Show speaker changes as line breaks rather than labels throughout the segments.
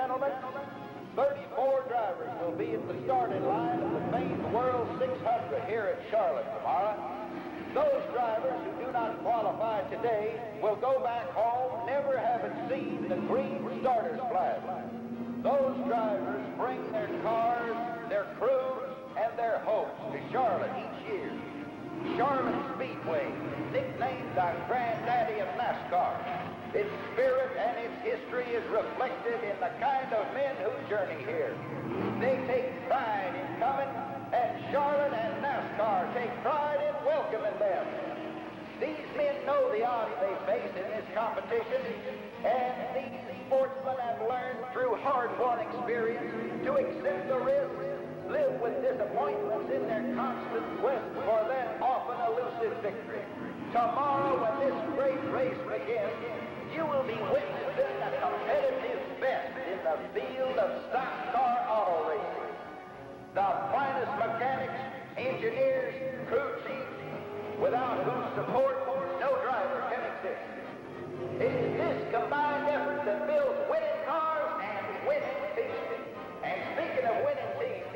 gentlemen, 34 drivers will be at the starting line of the famed World 600 here at Charlotte tomorrow. Those drivers who do not qualify today will go back home never having seen the green starter's flag. Those drivers bring their cars, their crews, and their hopes to Charlotte each year. Charlotte Speedway, nicknamed the granddaddy of NASCAR. Its spirit and its history is reflected in the kind of men who journey here. They take pride in coming, and Charlotte and NASCAR take pride in welcoming them. These men know the odds they face in this competition, and these sportsmen have learned through hard-won experience to accept the risks, live with disappointments in their constant quest for that often elusive victory. Tomorrow, when this great race begins, you will be witnessing the competitive best in the field of stock car auto racing. The finest mechanics, engineers, crew chiefs, without whose support no driver can exist. It is this combined effort that builds winning cars and winning teams. And speaking of winning teams,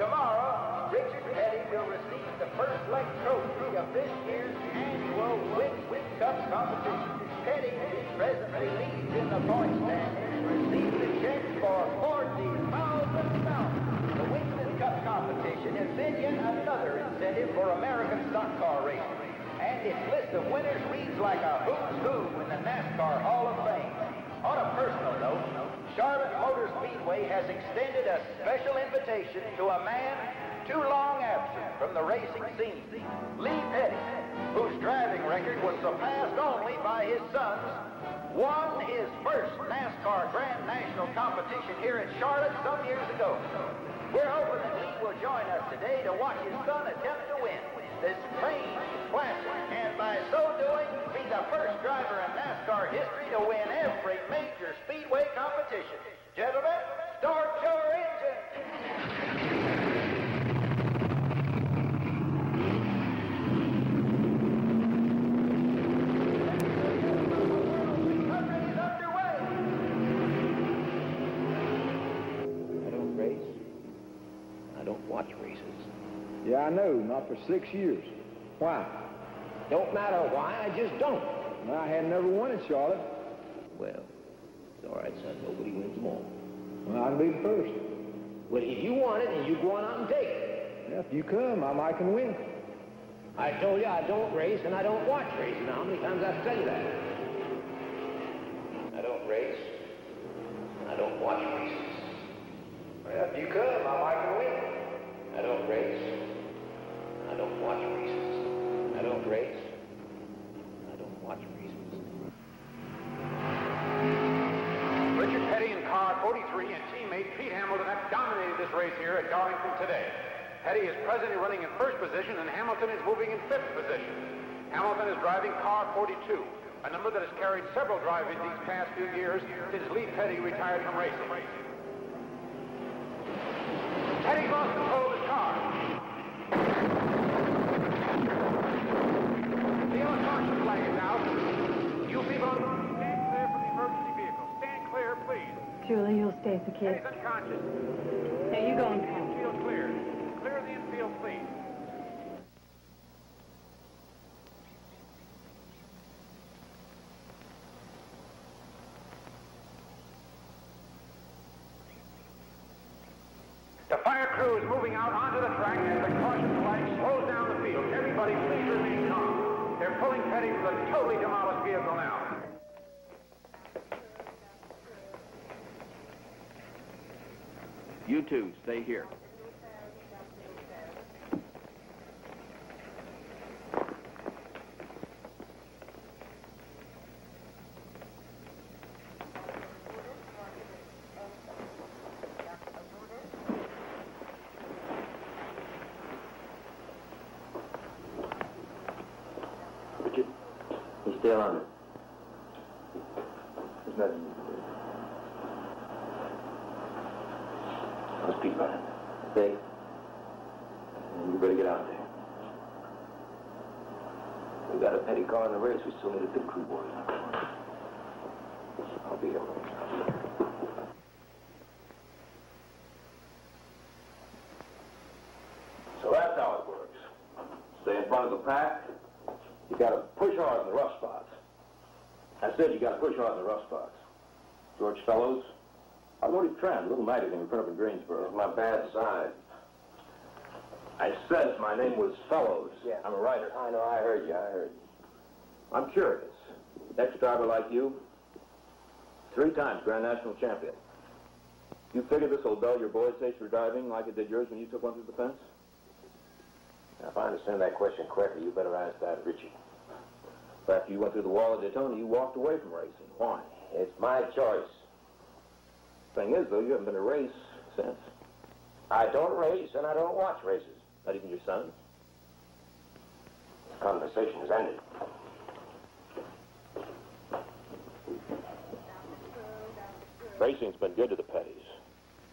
tomorrow Richard Petty will receive the first leg trophy of this year's annual Win Win Cup competition. Petty presently leads in the point standings, receives a check for $40,000. The Win Win Cup competition has then yet another incentive for American stock car racing. And its list of winners reads like a who's who in the NASCAR Hall of Fame. On a personal note, Charlotte Motor Speedway has extended a special invitation to a man too long absent from the racing scene, Lee Petty, whose driving record was surpassed only by his sons, won his first NASCAR Grand National competition here at Charlotte some years ago. We're hoping that Lee will join us today to watch his son attempt to win this strange classic, and by so doing, be the first driver in NASCAR history to win every major speedway competition. Gentlemen, start your engine.
I don't race. I don't races.
Yeah, I know. Not for six years. Why?
Don't matter why, I just don't.
I had never won at Charlotte.
Well, it's all right, son. Nobody wins them all.
Well, I'd be the first.
Well, if you want it, then you go on out and take it.
Yeah, if you come, I might can win.
I told you I don't race and I don't watch racing. Now, how many times I have to tell you that? I don't race. I don't watch races.
Well, if you come, I might can win.
I don't race. I don't watch races. I don't race. I don't watch races.
Richard Petty in car 43 and teammate Pete Hamilton have dominated this race here at Darlington today. Petty is presently running in first position and Hamilton is moving in fifth position. Hamilton is driving car 42, a number that has carried several drivers these past few years since Lee Petty retired from racing. Petty lost of his car. The yellow caution flag is out. You people stand clear from the emergency vehicle. Stand clear, please.
Julie, you'll stay with the kids.
Petty's unconscious.
Now you go and come.
Infield clear. Clear the infield, please. The fire crew is moving out onto the track as the caution flag slows down the field. Everybody please remain calm. They're pulling Petty from the totally demolished vehicle now.
You two, stay here.
I'll be. So that's how it works. Stay in front of the pack. You gotta push hard in the rough spots. I said you gotta push hard in the rough spots. George Fellows, automotive trend, little magazine in front of in Greensboro.
It's my bad side.
I said my name was Fellows.
Yeah.
I'm a writer.
I know, I heard you, I heard you.
I'm curious. Next driver like you, three times Grand National champion. You figure this will dull your boy's taste for driving like it did yours when you took one through the fence?
Now, if I understand that question correctly, you better ask that Richie.
After you went through the wall at Daytona, you walked away from racing. Why?
It's my choice.
Thing is, though, you haven't been to a race since.
I don't race and I don't watch races.
Not even your sons.
Conversation is ended.
Racing's been good to the Petties.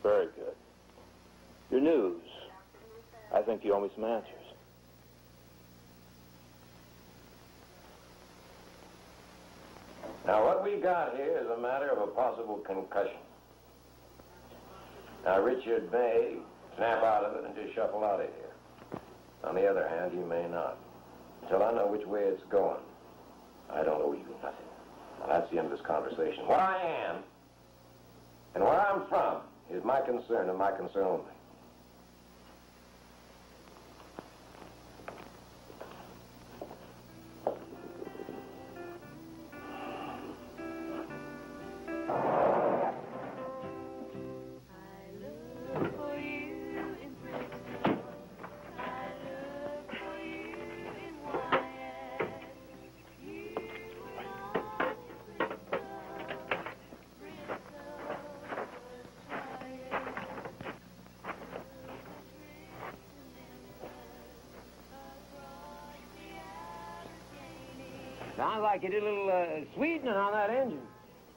Very good. Your news. I think you owe me some answers.
Now, what we got here is a matter of a possible concussion. Now, Richard may snap out of it and just shuffle out of here. On the other hand, he may not. Until I know which way it's going, I don't owe you nothing. That's the end of this conversation. What I am and where I'm from is my concern and my concern only.
Sounds like you did a little uh, sweetening on that engine.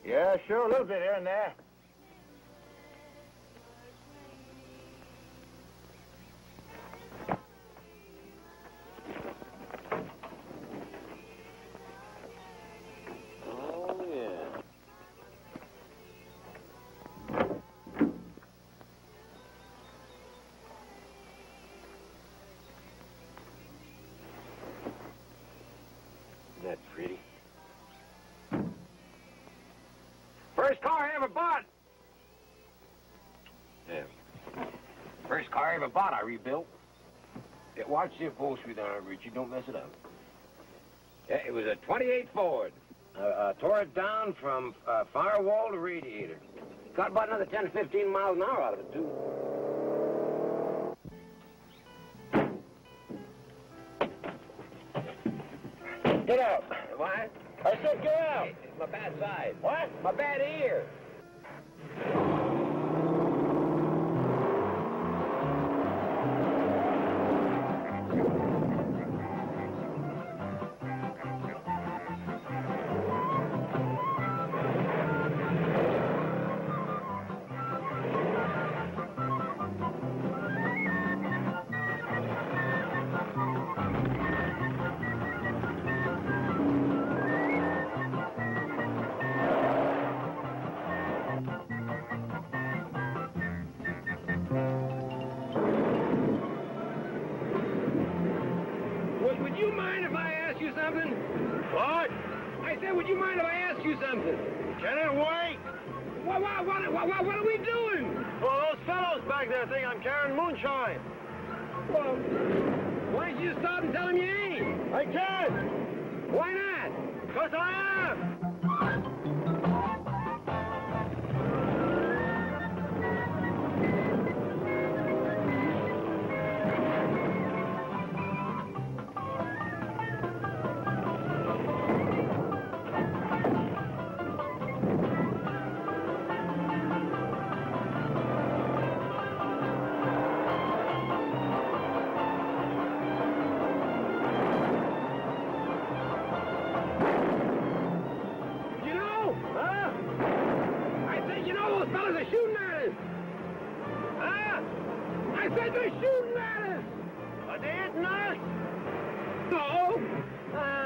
Yeah, sure, a little bit here and there.
First car I ever bought. Yeah. First car I ever bought, I rebuilt. Yeah, watch the upholstery there, Richie. Don't mess it up. Yeah, it was a 28 Ford. Uh, uh, tore it down from uh, firewall to radiator. Got about another 10 to 15 miles an hour out of it, too. Get out. What? I said get out. It's my bad side. What? My bad ear. No. Uh,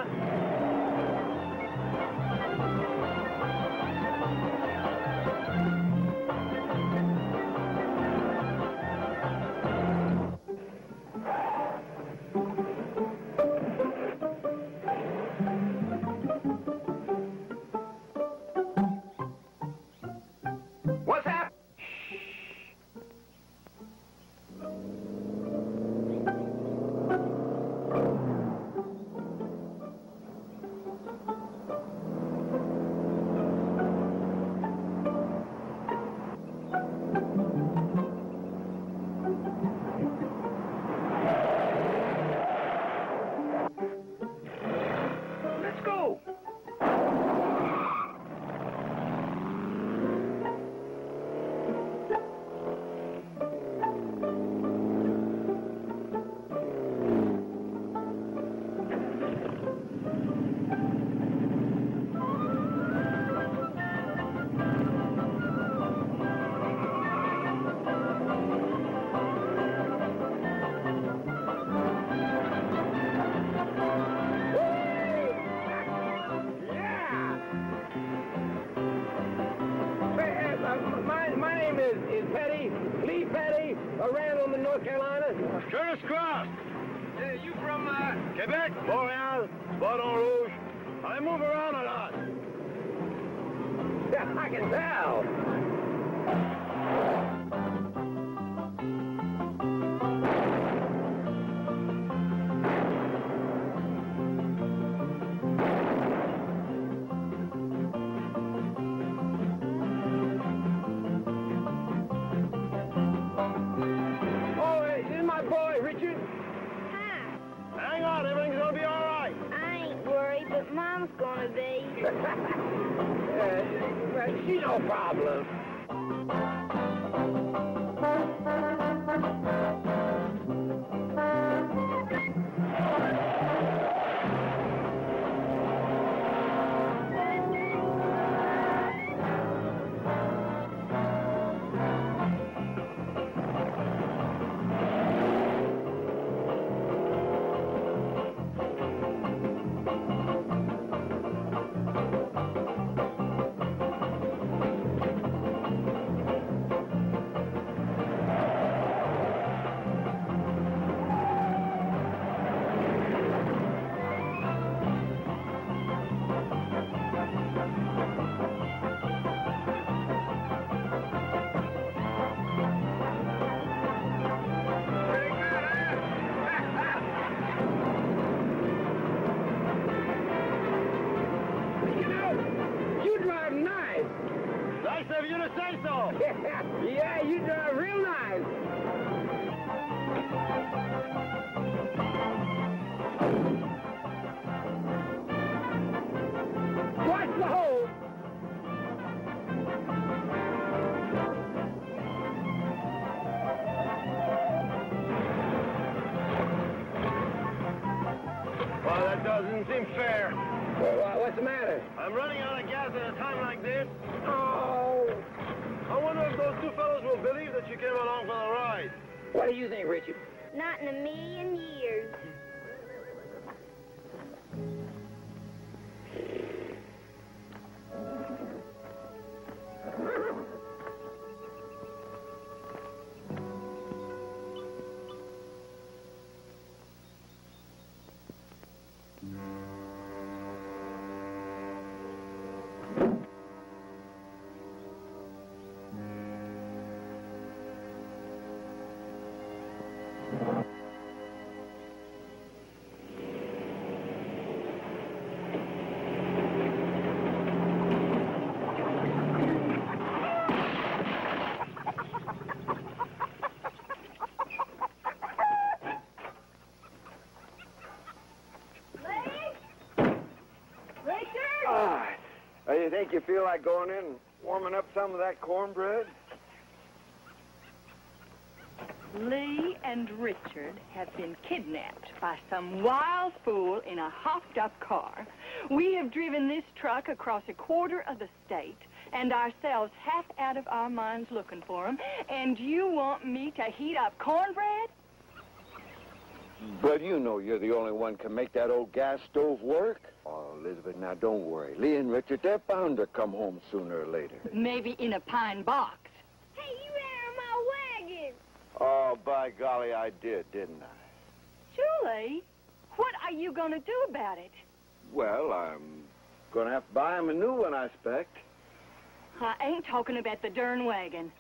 think
you feel like going in and warming up some of that cornbread?
Lee and Richard have been kidnapped by some wild fool in a hopped-up car. We have driven this truck across a quarter of the state and ourselves half out of our minds looking for them, And you want me to heat up cornbread?
But you know you're the only one can make that old gas stove work. Oh, Elizabeth, now don't worry. Lee and Richard, they're bound to come home sooner or later.
Maybe in a pine box.
Hey, you ran on my wagon!
Oh, by golly, I did, didn't I?
Julie, what are you going to do about it?
Well, I'm gonna have to buy him a new one, I expect.
I ain't talking about the darn wagon.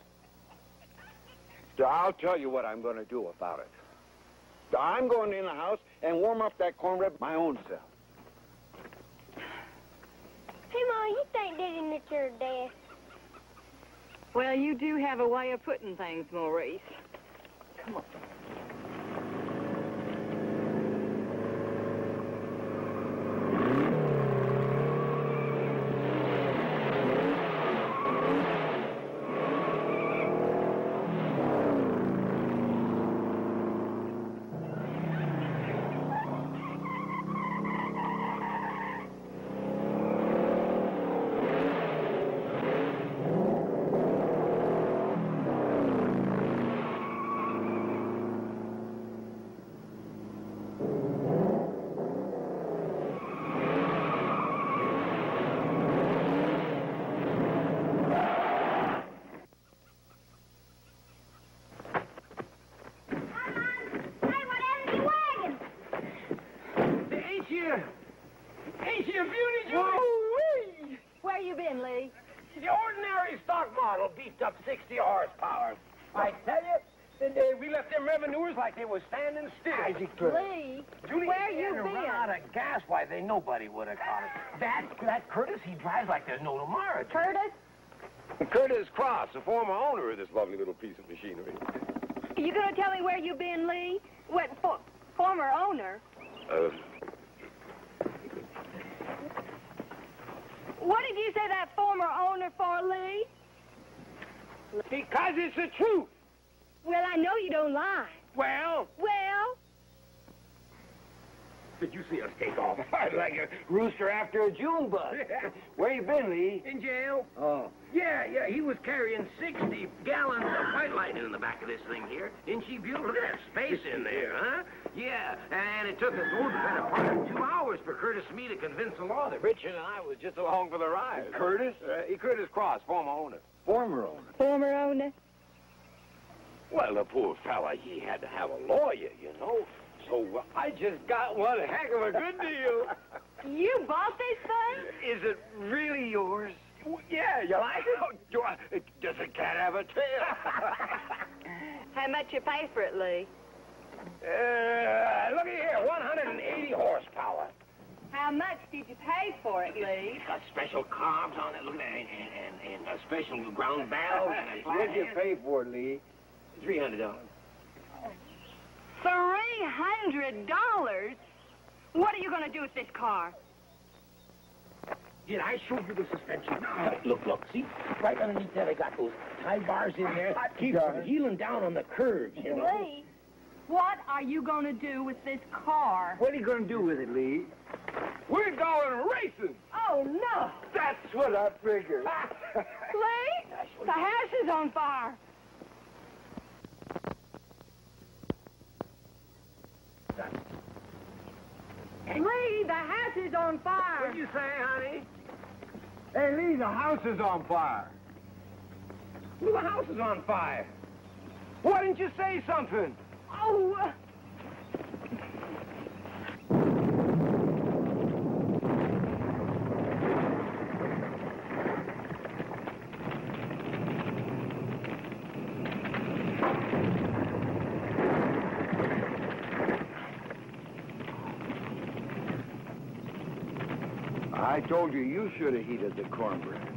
I'll tell you what I'm gonna do about it. I'm going in the house and warm up that cornbread my own self.
Hey, Mom, you think Daddy and Richard are dead?
Well, you do have a way of putting things, Maurice. Come on.
Sixty horsepower. I tell you, the day we left them revenuers like they were standing still. Isaac,
Lee,
Julie,
where you been?
Run out of gas, why they nobody would have caught it. That that Curtis, he drives like there's no tomorrow.
Curtis.
Curtis Cross, the former owner of this lovely little piece of machinery.
You gonna tell me where you been, Lee? What for, former owner?
Uh.
What did you say that former owner for, Lee?
Because it's the truth.
Well, I know you don't lie.
Well,
Well,
did you see us take off like a rooster after a June bug? Where you been, Lee? In jail.
Oh.
Yeah, yeah, he was carrying 60 gallons of white lightning in the back of this thing here. Didn't she, Buell? Look at that space in there, huh? Yeah, and it took us oh, kind of part of two hours for Curtis and me to convince the law that Richard and I was just along for the ride.
Curtis? Uh, Curtis Cross, former owner.
Former owner.
former owner.
Well, the poor fella, he had to have a lawyer, you know. So uh, I just got one heck of a good deal.
You bought this thing?
Is it really yours? W- Yeah, you like it? Oh, do I, does a cat have a tail?
How much you pay for it, Lee?
uh, look here, 180 horsepower.
How much did you pay for it, Lee?
It's got special carbs on it, look at that, and, and, and a special ground valve and a flat
What'd you pay for it, Lee?
$300.
Three hundred dollars? What are you gonna do with this car?
Did I show you the suspension? Look, look, see? Right underneath there, they got those tie bars in there. Keeps
got
from
it.
healing down on the curves, you know?
Lee, what are you gonna do with this car?
What are you going to do with it, Lee?
We're going racing!
Oh no!
That's what I figured.
Lee, the house is on fire. Lee, the house is on fire.
What'd you say, honey?
Hey, Lee, the house is on fire.
Well, the house is on fire. Why didn't you say something?
Oh,
I told you you should have heated the cornbread.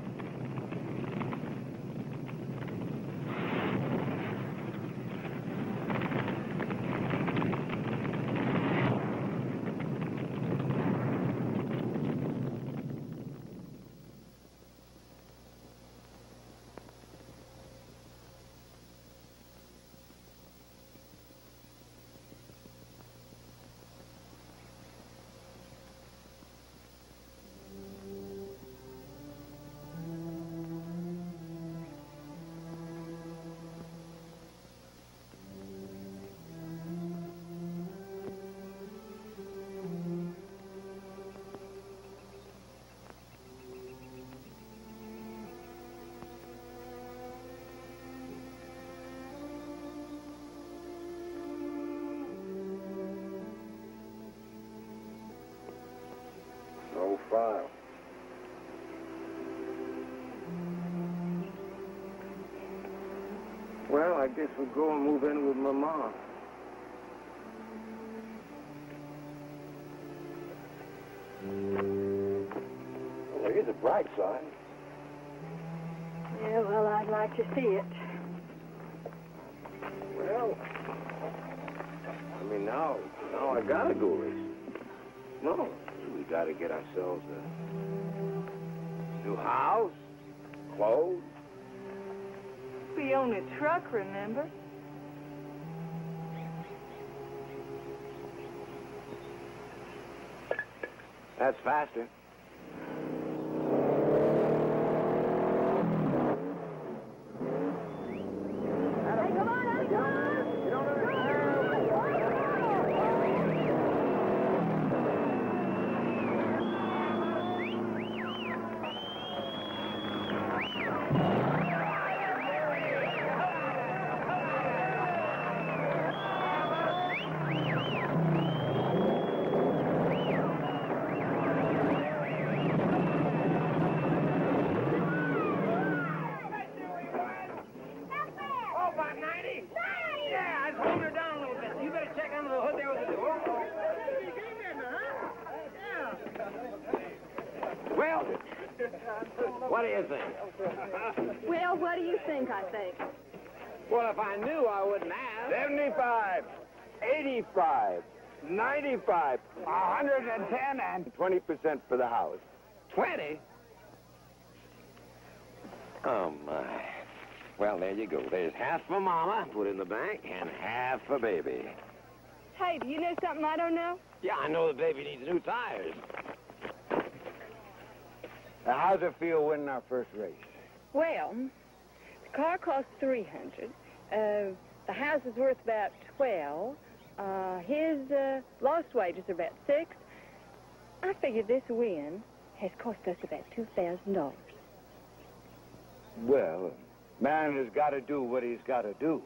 Well, I guess we'll go and move in with my mom.
Well, there is a bright side.
yeah, well, I'd like to see it.
Well, I mean, now, now I gotta go racing. No, we gotta get ourselves a new house, clothes.
Own a truck, remember?
That's faster.
95, 110, and 20% for the house.
20? Oh, my. Well, there you go. There's half for Mama, put in the bank, and half for Baby.
Hey, do you know something I don't know?
Yeah, I know the baby needs new tires.
Now, how's it feel winning our first race?
Well, the car cost 300 uh, The house is worth about 12 uh, his uh, lost wages are about six. I figure this win has cost us about $2,000.
Well, man has got to do what he's got to do.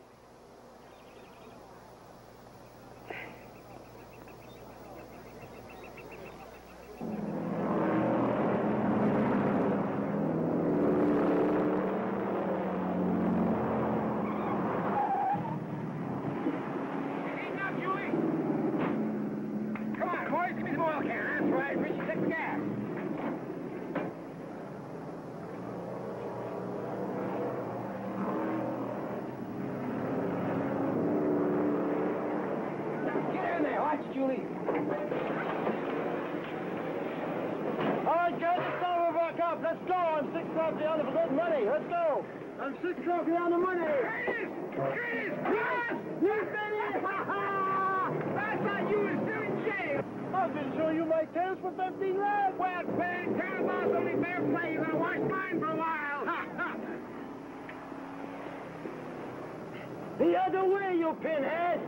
The
other way, you pinhead!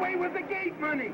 away with the gate money.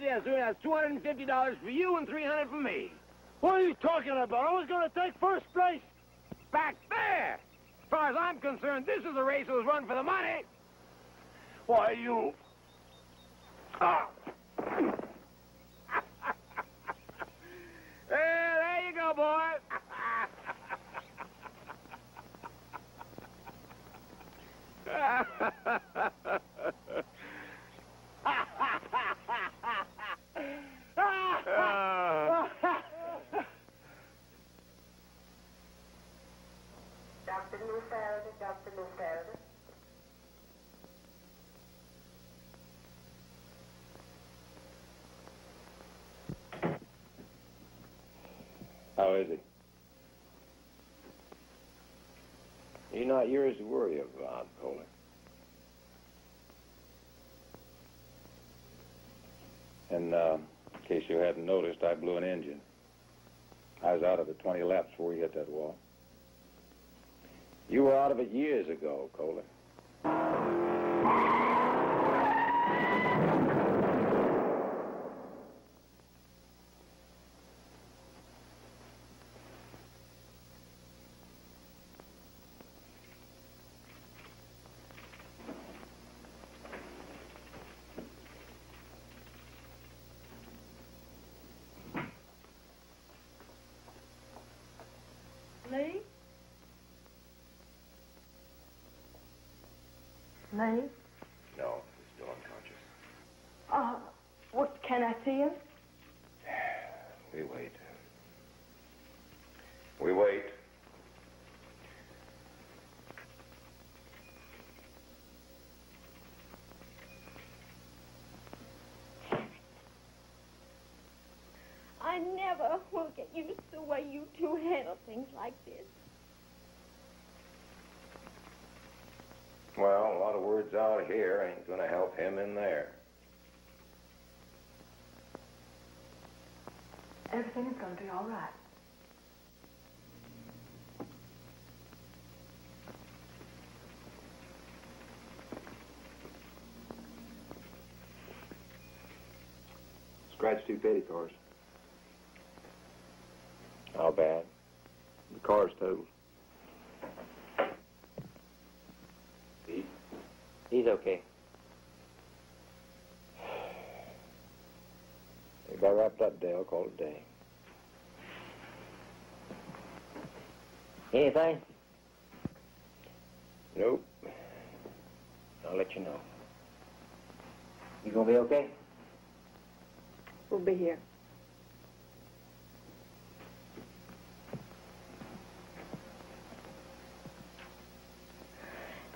soon that's $250 for you and 300 for me.
What are you talking about? I was going to take first place.
Back there! As far as I'm concerned, this is a race that was run for the money.
Why, you...
Ah. there you go, boy.
How is he? He's not yours to worry about, Kohler.
And uh, in case you hadn't noticed, I blew an engine. I was out of it 20 laps before we hit that wall.
You were out of it years ago, Kohler.
Lee? Lee?
No, he's still unconscious.
Uh, what, can I see him?
We wait. We wait.
I never will get used to the way you two handle things like this.
Well, a lot of words out here ain't gonna help him in there.
Everything is going to be all right.
Scratch two Petty cars.
How bad?
The car's totaled.
Pete?
He's okay.
We got wrapped up, Dale. Call it day.
Anything?
Nope.
I'll let you know. You gonna be okay?
We'll be here.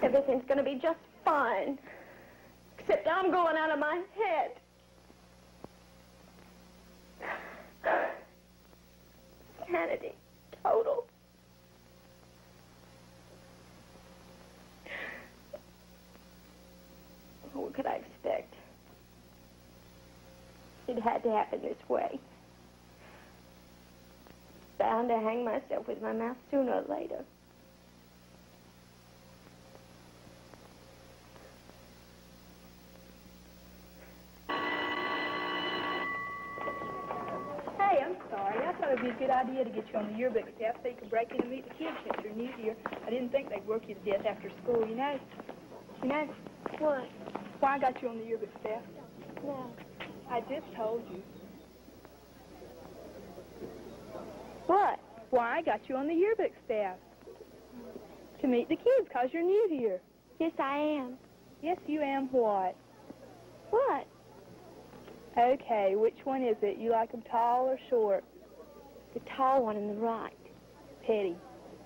Everything's to be just fine. Except I'm going out of my head. Sanity. Total. What could I expect? It had to happen this way. Bound to hang myself with my mouth sooner or later.
Hey, I'm thought it'd be a good idea to get you on the yearbook staff so you could break in and meet the kids since you're new here. I didn't think they'd work you to death after school, you know. You know
What?
why I got you on the yearbook staff?
No.
I just told you.
What?
Why I got you on the yearbook staff. To meet the kids, because you're new here.
Yes, I am.
Yes, you am what?
What?
Okay, which one is it? You like them tall or short?
The tall one on the right.
Petty.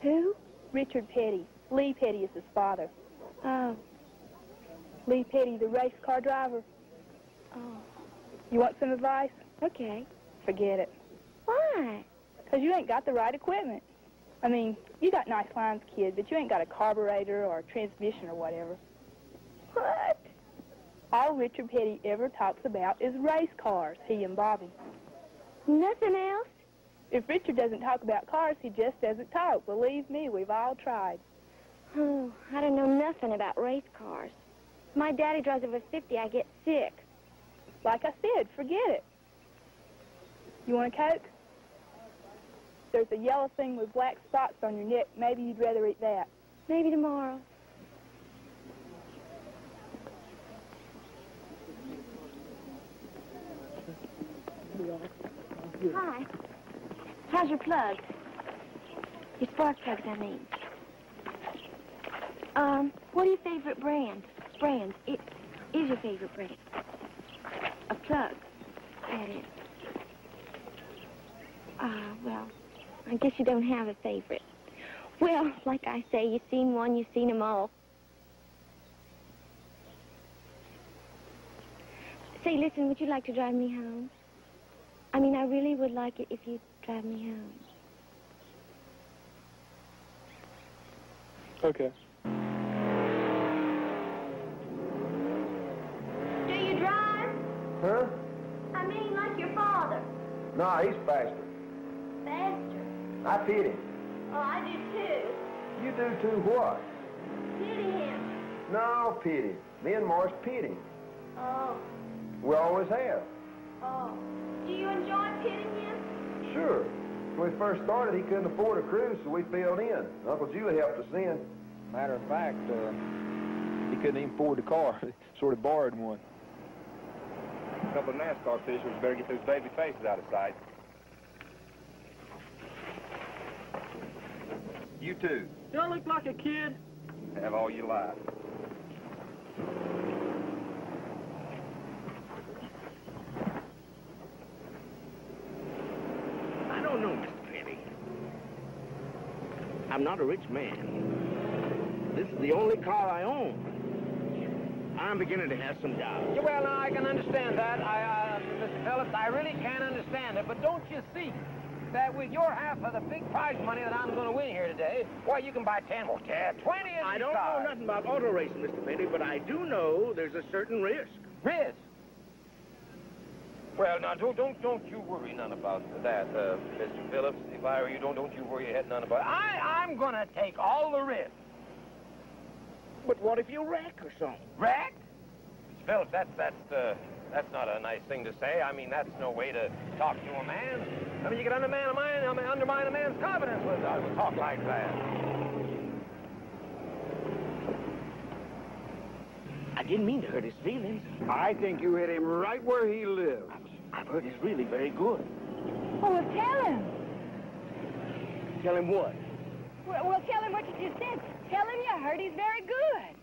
Who?
Richard Petty. Lee Petty is his father.
Oh.
Lee Petty, the race car driver.
Oh.
You want some advice?
Okay.
Forget it.
Why?
Because you ain't got the right equipment. I mean, you got nice lines, kid, but you ain't got a carburetor or a transmission or whatever.
What?
All Richard Petty ever talks about is race cars, he and Bobby.
Nothing else?
If Richard doesn't talk about cars, he just doesn't talk. Believe me, we've all tried.
Oh, I don't know nothing about race cars. My daddy drives over 50, I get sick.
Like I said, forget it. You want a Coke? There's a yellow thing with black spots on your neck. Maybe you'd rather eat that.
Maybe tomorrow. Hi. How's your plugs? Your spark plugs, I mean. Um, what are your favorite brands? Brands. It is your favorite brand. A plug. That is. Ah, well, I guess you don't have a favorite. Well, like I say, you've seen one, you've seen them all. Say, listen, would you like to drive me home? I mean, I really would like it if you'd drive me home.
Okay.
Do you drive?
Huh?
I mean, like your father.
No, he's faster.
Faster.
I pity him.
Oh, I do too.
You do too what?
Pity him.
No, pity. Me and Maurice pity him.
Oh,
We always have.
oh. Do you enjoy pitting him?
Sure. When we first started, he couldn't afford a cruise, so we filled in. Uncle Julie helped us in. Matter of fact, uh, he couldn't even afford the car. sort of borrowed one.
A couple of NASCAR fishers better get those baby faces out of sight. You too.
Do I look like a kid?
Have all your life.
I don't know, Mr. Petty. I'm not a rich man. This is the only car I own. I'm beginning to have some doubts.
Yeah, well, now, I can understand that. I, uh, Mr. Phillips, I really can't understand it. But don't you see that with your half of the big prize money that I'm going to win here today, why, you can buy 10, well, 10, 20 of
I don't
cars.
know nothing about auto racing, Mr. Petty, but I do know there's a certain risk.
Risk? Well, now, don't, don't, don't you worry none about that, uh, Mr. Phillips. If I were you, don't, don't you worry your head none about it. I, I'm going to take all the risk.
But what if you wreck or something?
Wreck? Mr. Phillips, that's, that's, uh, that's not a nice thing to say. I mean, that's no way to talk to a man. I mean, you can undermine a, man, I mean, undermine a man's confidence with, uh, with talk like that.
I didn't mean to hurt his feelings.
I think you hit him right where he lives.
I've heard he's really very good.
Oh, well, tell him.
Tell him what?
Well, well, tell him what you just said. Tell him you heard he's very good.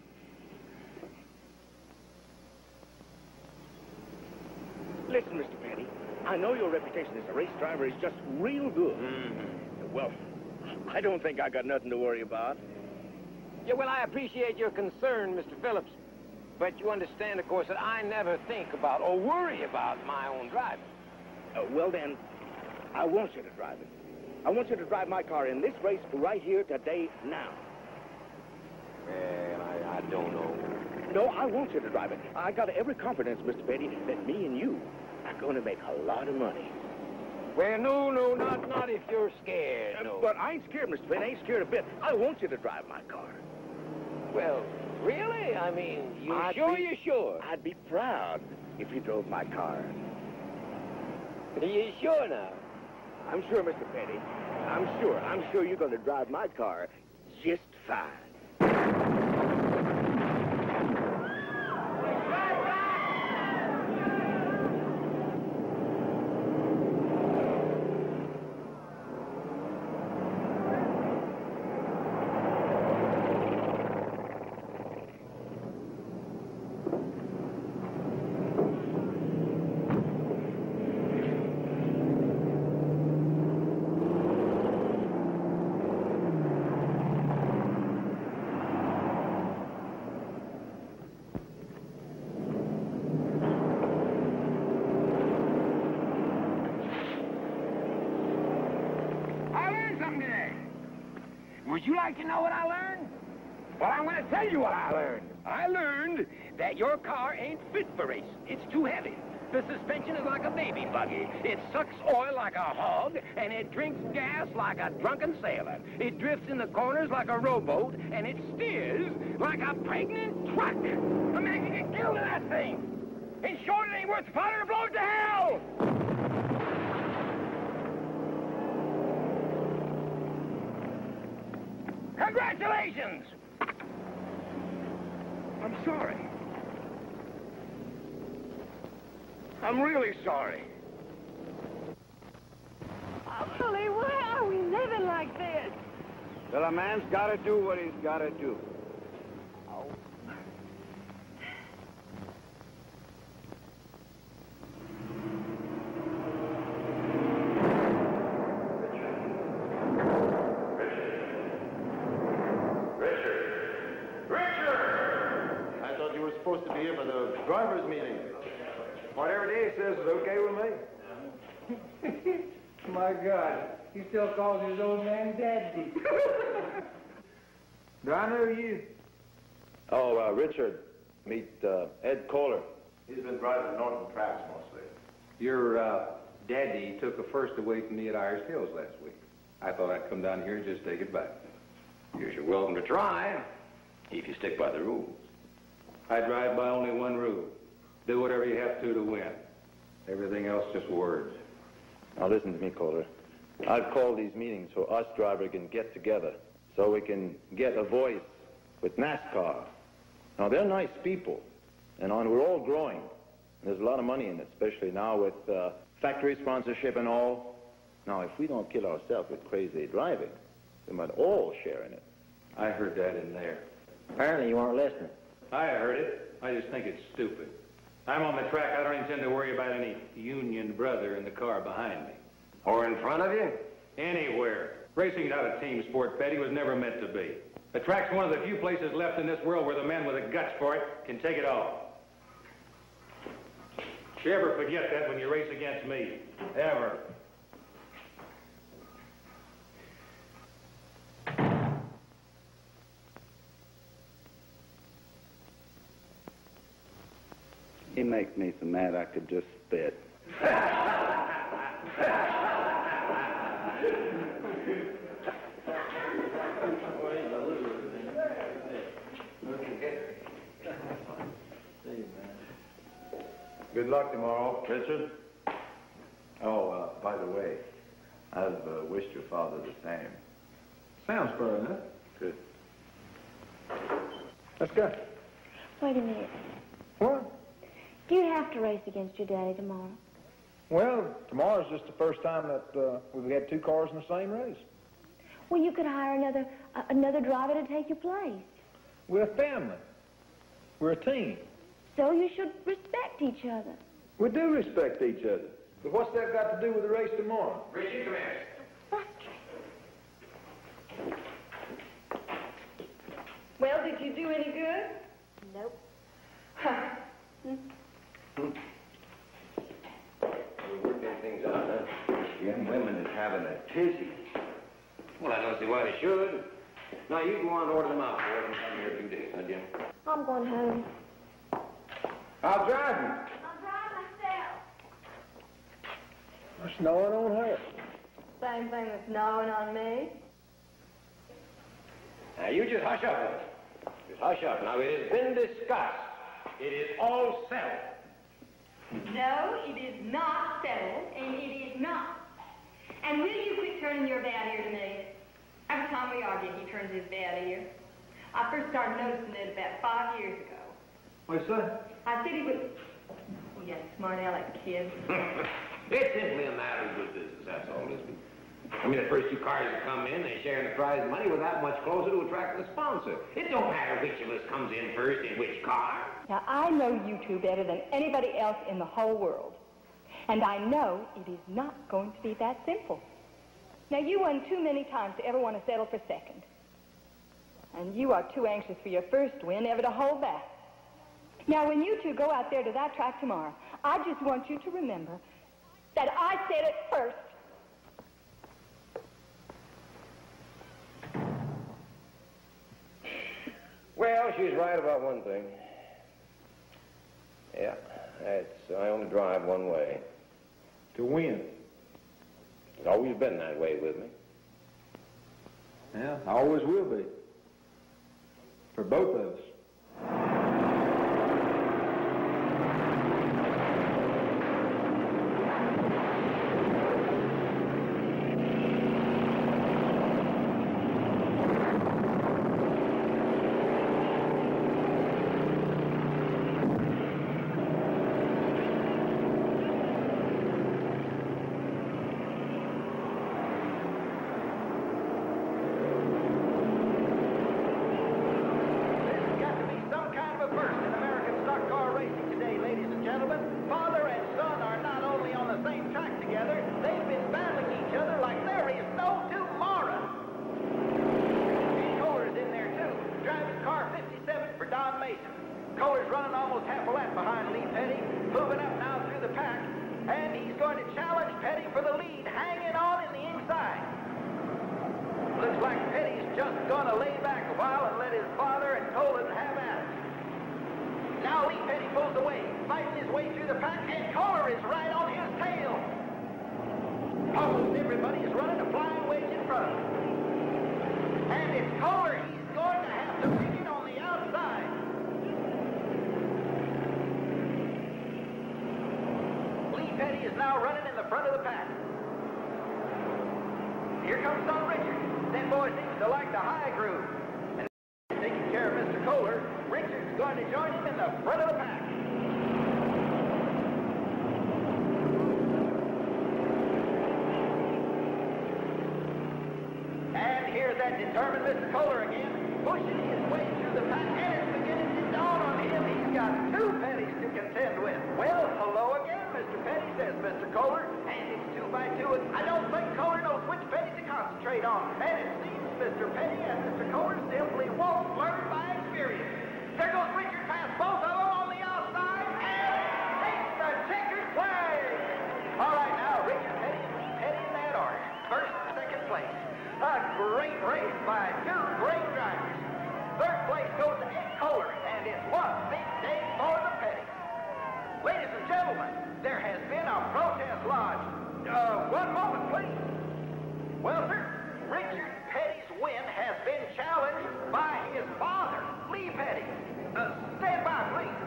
Listen, Mr. Petty, I know your reputation as a race driver is just real good.
Mm-hmm.
Well, I don't think I got nothing to worry about.
Yeah, well, I appreciate your concern, Mr. Phillips. But you understand, of course, that I never think about or worry about my own driving.
Uh, well, then, I want you to drive it. I want you to drive my car in this race right here today, now.
Well, I, I don't know.
No, I want you to drive it. I got every confidence, Mr. Petty, that me and you are going to make a lot of money.
Well, no, no, not, not if you're scared,
Uh. But I ain't scared, Mr. Petty. I ain't scared a bit. I want you to drive my car.
Well, really? I mean, you
I'd
sure
be-
you sure?
I'd be proud if you drove my car.
You sure now?
I'm sure, Mr. Petty. I'm sure. I'm sure you're going to drive my car just fine.
I learned something today. Would you like to know what I learned? Well, I'm going to tell you what I learned. I learned that your car ain't fit for racing. It's too heavy. The suspension is like a baby buggy. It sucks oil like a hog, and it drinks gas like a drunken sailor. It drifts in the corners like a rowboat, and it steers like a pregnant truck. Man can get killed in that thing. In short, it ain't worth the powder to blow it to hell. Congratulations! I'm sorry. I'm really sorry.
Oh, Billy, why are we living like this?
Well, a man's got to do what he's got to do.
I thought you were supposed to be here for the meeting. Whatever Dave says is okay with me.
My God, he still calls his old man Daddy.
Do I know you?
Oh, uh, Richard, meet uh, Ed Kohler. He's been driving Norton tracks mostly.
Your uh, daddy took a first away from me at Irish Hills last week. I thought I'd come down here and just take it back.
You're welcome to try, if you stick by the rules.
I drive by only one rule. Do whatever you have to to win. Everything else just words.
Now listen to me, Kohler. I've called these meetings so us drivers can get together, so we can get a voice with NASCAR. Now they're nice people, and on we're all growing. And there's a lot of money in it, especially now with uh, factory sponsorship and all. Now, if we don't kill ourselves with crazy driving, we might all share in it.
I heard that in there.
Apparently you aren't listening.
I heard it. I just think it's stupid. I'm on the track. I don't intend to worry about any union brother in the car behind me.
Or in front of you?
Anywhere. racing Racing's not a team sport, Petty. was never meant to be. The track's one of the few places left in this world where the men with the guts for it can take it all. You ever forget that when you race against me? Ever.
He makes me so mad I could just spit.
Good luck tomorrow. Richard? Oh, uh, by the way, I've uh, wished your father the same.
Sounds fair enough.
Good.
Let's go.
Wait a minute.
What?
Do you have to race against your daddy tomorrow?
Well, tomorrow's just the first time that uh, we've had two cars in the same race.
Well, you could hire another uh, another driver to take your place.
We're a family. We're a team.
So you should respect each other.
We do respect each other. But what's that got to do with the race tomorrow?
Richard, come here.
Well, did you do any good?
Nope.
We're working things out, huh? Young women is having a tizzy.
Well, I don't see why they should. Now, you go on and order them out for them. Come here two days, huh, Jim?
I'm going home.
I'll drive you.
I'll drive myself.
It's snowing on her.
Same thing that's gnawing on me.
Now, you just hush up. Just hush up. Now, it has been discussed. It is all settled.
No, it is not settled, and it is not. And will you quit turning your bad ear to me? Every time we argue, he turns his bad ear. I first started noticing it about five years ago.
What's that?
I said he was... Oh, yeah, smart aleck kid.
it's simply a matter of good business, that's all, Lisbon. I mean, the first two cars that come in, they share in the prize money. We're that much closer to attracting a sponsor. It don't matter which of us comes in first in which car.
Now, I know you two better than anybody else in the whole world. And I know it is not going to be that simple. Now, you won too many times to ever want to settle for second. And you are too anxious for your first win ever to hold back. Now, when you two go out there to that track tomorrow, I just want you to remember that I said it first.
Well, she's right about one thing. Yeah, It's, I only drive one way.
To win.
It's always been that way with me.
Yeah, I always will be. For both of us.
This has got to be some kind of a first in American stock car racing today, ladies and gentlemen. Father and son are not only on the same track together, they've been battling each other like there is no tomorrow. And Kohler's in there too, driving car 57 for Don Mason. Kohler's running almost half a lap behind Lee Petty, moving up now through the pack, and he's going to challenge Petty for the lead, hanging on in the inside. Looks like Petty's just gonna lay back a while and let his father and Kohler have at it. Now Lee Petty pulls away, fighting his way through the pack, and Kohler is right on his tail. Almost everybody is running a flying wedge in front of him. And it's Kohler. He's going to have to pick it on the outside. Lee Petty is now running in the front of the pack. Here comes Son Richard. That boy seems to like the high groove. And taking care of Mr. Kohler, Richard's going to join him in the front of the pack. And here's that determined Mr. Kohler again, pushing his way through the pack, and it's beginning to dawn on him he's got two Pettys to contend with. Well, hello again, Mr. Mr. Kohler, and it's two by two, and I don't think Kohler knows which Petty to concentrate on. And it seems Mr. Petty and Mr. Kohler simply won't learn by experience. There goes Richard past both of them on the outside, and takes the checkered flag. All right, now, Richard Petty and Lee in that order. First and second place. A great race by two great drivers. Third place goes to Ed Kohler, and it's one big day for the Petty. Ladies and gentlemen, there has been a protest lodged. Uh, one moment, please. Well, sir, Richard Petty's win has been challenged by his father, Lee Petty. Uh, stand by, please.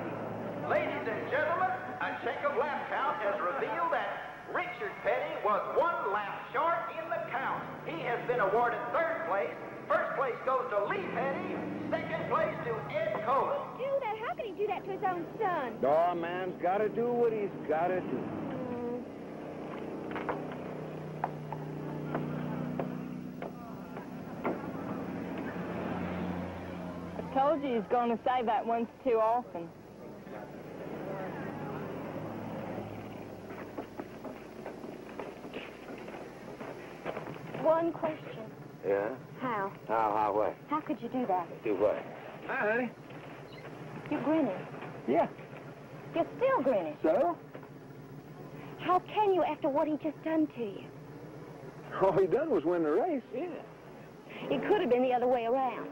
Ladies and gentlemen, a check of lap count has revealed that Richard Petty was one lap short in the count. He has been awarded third place. First place goes to Lee Petty. Second place to Ed Kohler.
Do that? How can he do that to his own son?
Oh, man's got to do what he's got to do.
I told you he's going to say that once too often.
One question.
Yeah?
How?
How, how, what?
How could you do that?
Do what?
Hi, honey.
You're grinning.
Yeah.
You're still grinning.
So?
How can you after what he just done to you?
All he done was win the race.
Yeah. It could have been the other way around.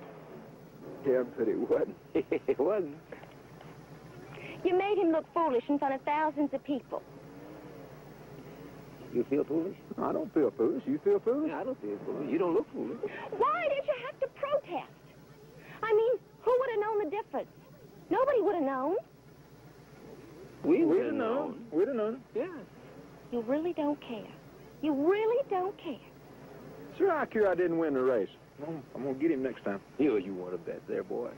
Yeah, but it wasn't.
it wasn't.
You made him look foolish in front of thousands of people.
You feel foolish?
I don't feel foolish. You feel foolish?
I don't feel foolish. You don't look foolish.
Why did you have to protest? I mean, who would have known the difference? Nobody would have known.
We
We'd have known. We'd have known.
Yeah.
You really don't care. You really don't care.
Sure, I care I didn't win the race. I'm, I'm going to get him next time.
You, you want to bet there, boy.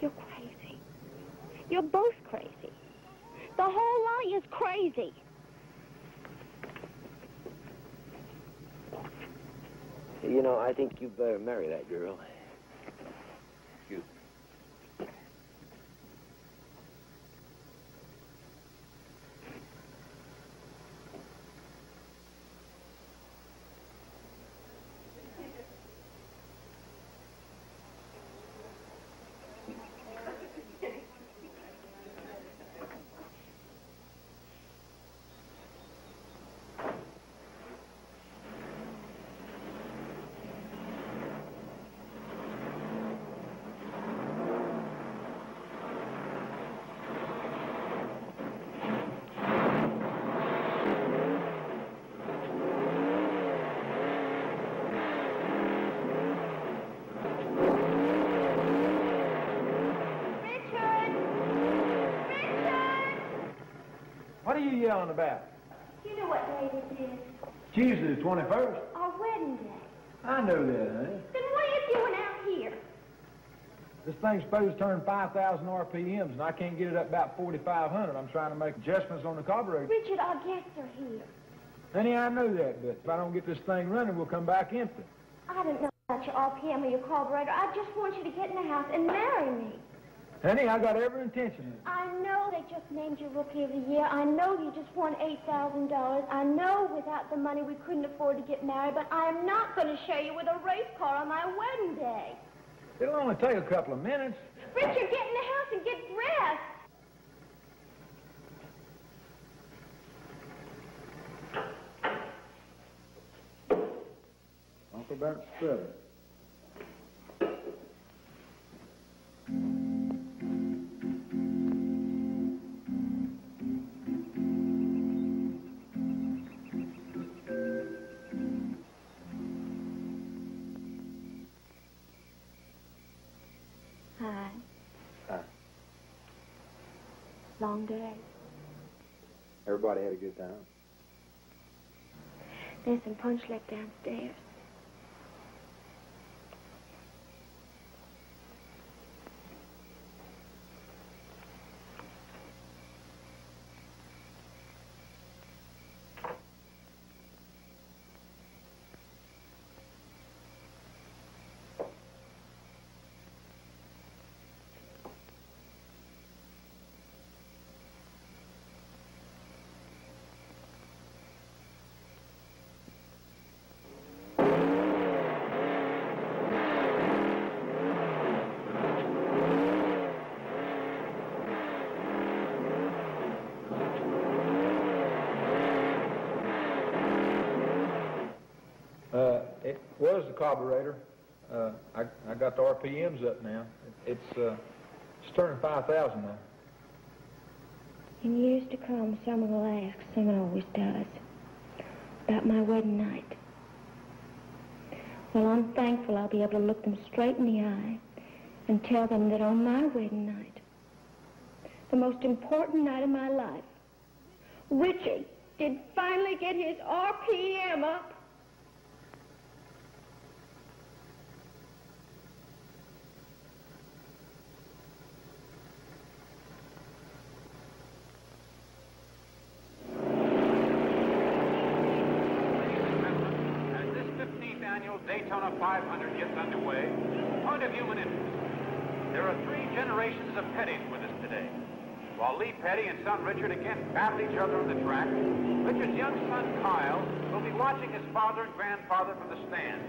You're crazy. You're both crazy. The whole lot you's crazy.
You know, I think you better marry that girl. You
yelling about?
You know what day this is?
Tuesday the 21st.
Our wedding day.
I know that, honey.
Then what are you doing out here?
This thing's supposed to turn 5,000 RPMs, and I can't get it up about 4,500. I'm trying to make adjustments on the carburetor.
Richard, our guests are here.
Honey, I know that, but if I don't get this thing running, we'll come back empty.
I don't know about your RPM or your carburetor. I just want you to get in the house and marry me.
Honey, I got every intention of it.
I know they just named you Rookie of the Year. I know you just won $8,000. I know without the money we couldn't afford to get married, but I am not going to share you with a race car on my wedding day.
It'll only take a couple of minutes.
Richard, get in the house and get dressed.
Uncle Bert's brother.
Long day.
Everybody had a good time.
There's some punch left downstairs.
Uh, was the carburetor. Uh, I, I got the RPMs up now. It's, uh, it's turning 5,000 now.
In years to come, someone will ask, someone always does, about my wedding night. Well, I'm thankful I'll be able to look them straight in the eye and tell them that on my wedding night, the most important night of my life, Richard did finally get his RPM up.
As this 15th annual Daytona 500 gets underway, point of human interest. There are three generations of Pettys with us today. While Lee Petty and son Richard again battle each other on the track, Richard's young son Kyle will be watching his father and grandfather from the stand.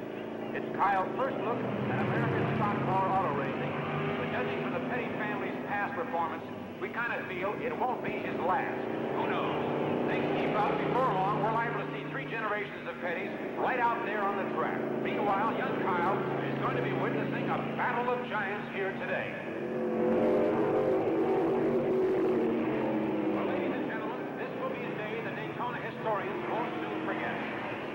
It's Kyle's first look at American stock car auto racing, but judging from the Petty family's past performance, we kind of feel it won't be his last. Who knows? Things keep up before long, we're liable to generations of Pettys right out there on the track. Meanwhile, young Kyle is going to be witnessing a battle of giants here today. Well, ladies and gentlemen, this will be a day the Daytona historians won't soon forget.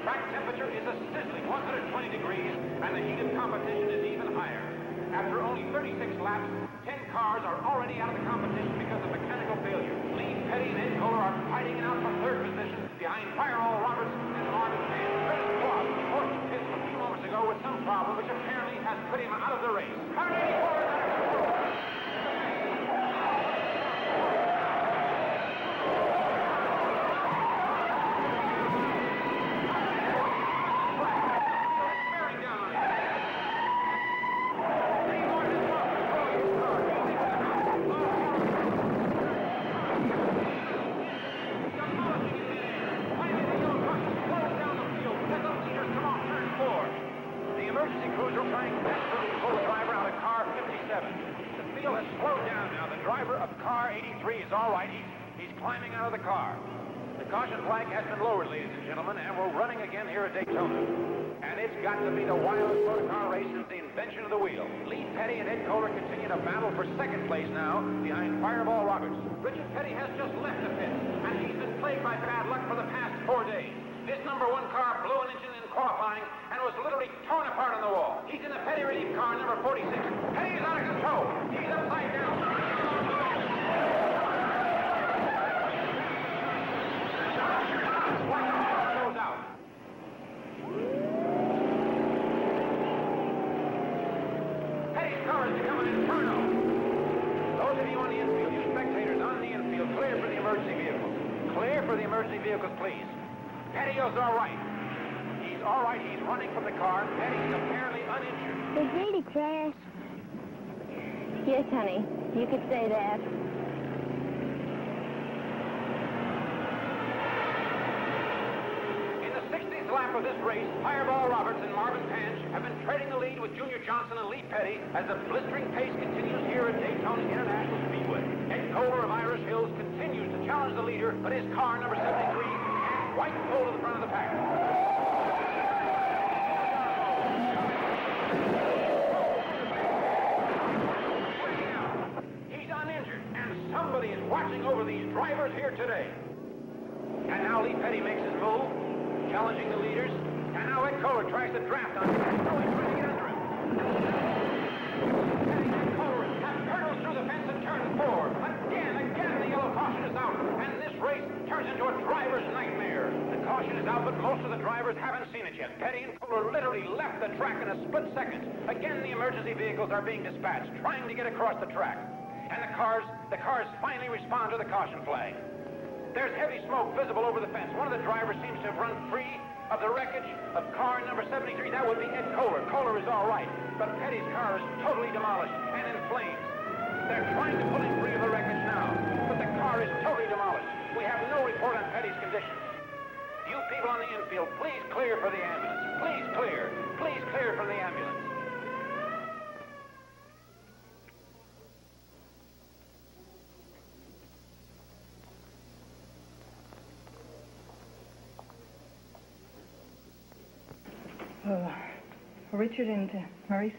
Track temperature is a sizzling 120 degrees, and the heat of competition is even higher. After only 36 laps, 10 cars are already out of the competition because of mechanical failure. Lee Petty and Ed Kohler are fighting it out for third position behind Fireball problem, which apparently has put him out of the race. Car 84 The emergency crews are trying desperately to pull the driver out of car 57. The field has slowed down now. The driver of car 83 is all right. He's, he's climbing out of the car. The caution flag has been lowered, ladies and we're running again here at Daytona. And it's got to be the wildest motor car race since the invention of the wheel. Lee Petty and Ed Kohler continue to battle for second place now behind Fireball Roberts. Richard Petty has just left the pit, and he's been plagued by bad luck for the past four days. This number one car blew an engine in qualifying and was literally torn apart on the wall. He's in the Petty relief car number 46. Petty is out of control. He's upside down. Emergency vehicles, please. Petty's all right. He's all right. He's running from the car. Petty's apparently uninjured.
Did really crash? Yes, honey. You could say that.
In the 16th lap of this race, Fireball Roberts and Marvin Panch have been trading the lead with Junior Johnson and Lee Petty as the blistering pace continues here at Daytona International Kohler of Irish Hills continues to challenge the leader, but his car, number 73, can't quite pull to the front of the pack. He's uninjured, and somebody is watching over these drivers here today. And now Lee Petty makes his move, challenging the leaders. And now Ed Kohler tries to draft on him. Oh, he's trying to get under him. Petty and Kohler have hurtled through the fence and turn four. Again, again, the yellow caution is out. And this race turns into a driver's nightmare. The caution is out, but most of the drivers haven't seen it yet. Petty and Kohler literally left the track in a split second. Again, the emergency vehicles are being dispatched, trying to get across the track. And the cars, the cars finally respond to the caution flag. There's heavy smoke visible over the fence. One of the drivers seems to have run free of the wreckage of car number 73. That would be Ed Kohler. Kohler is all right, but Petty's car is totally demolished and in flames. They're trying to pull him free of the wreckage now, but the car is totally demolished. We have no report on Petty's condition. You people on the infield, please clear for the ambulance. Please clear. Please clear from the ambulance.
Oh, Richard and uh, Maurice